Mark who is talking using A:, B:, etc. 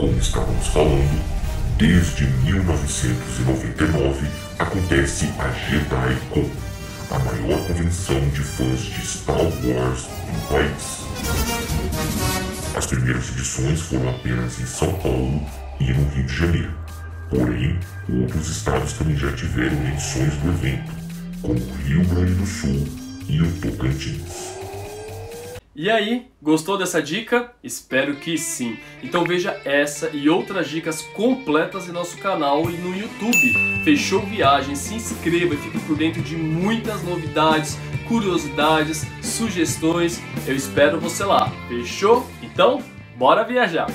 A: Como estávamos falando, desde 1999 acontece a JediCon, a maior convenção de fãs de Star Wars do país. As primeiras edições foram apenas em São Paulo e no Rio de Janeiro. Porém, outros estados também já tiveram edições do evento, como Rio Grande do Sul e o Tocantins.
B: E aí, gostou dessa dica? Espero que sim. Então veja essa e outras dicas completas em nosso canal e no YouTube. Fechou viagem? Se inscreva e fique por dentro de muitas novidades, curiosidades, sugestões. Eu espero você lá. Fechou? Então, bora viajar!